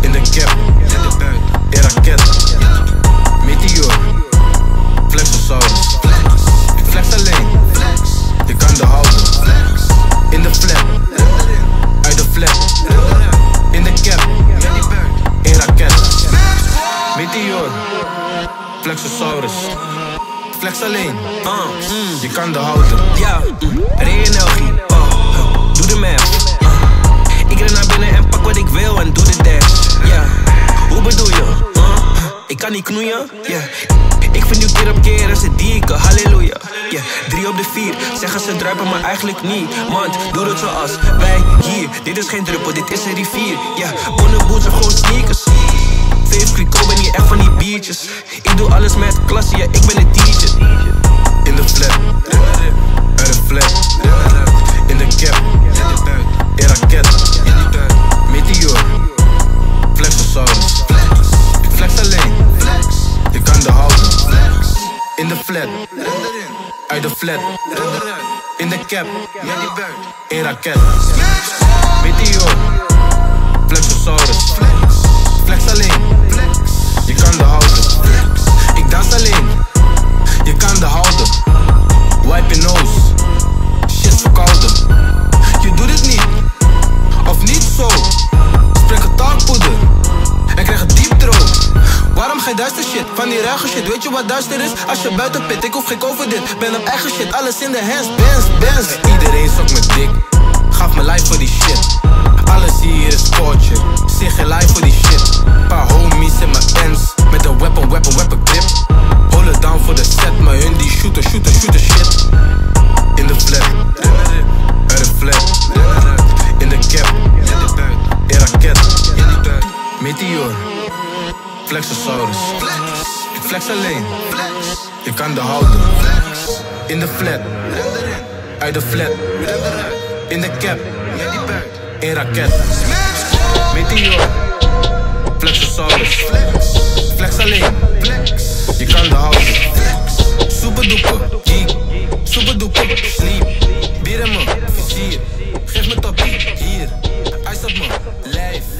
In de cap, in raket. Meteor, flexosaurus. Ik flex alleen, je kan de houden. In de flat, uit de flat. In de cap, in raket. Meteor, flexosaurus flex alleen. Uh, je kan de houden. Ja, mm, ik kan niet knoeien. Yeah. Ik vind nu keer op keer als het dieke, halleluja. Yeah. Drie op de vier, zeggen ze druipen, maar eigenlijk niet. Want doe het zoals wij hier. Dit is geen druppel, dit is een rivier. Ja, yeah. onderboots of gewoon sneakers. Crico ben niet echt van die biertjes. Ik doe alles met klasse, ja, ik ben een teacher. In de flat, uit de flat. In de cap, in raket. Meteor, duister shit? Van die ruige shit, weet je wat duister is? Als je buiten pit, ik hoef geen over dit. Ben op eigen shit, alles in de hands, bands, bands. Iedereen zoekt me dik, Flex Flex alleen, flex alleen. Je kan de houden. In de flat. Uit de flat. In de cap. In raket. Meteor. Flexosaurus. Flex alleen. flex. Je kan de houden. Super duper. Geek. Super. Sleep. Bier in me. Vizier. Geef me toppie. Hier. IJs op me. Lijf.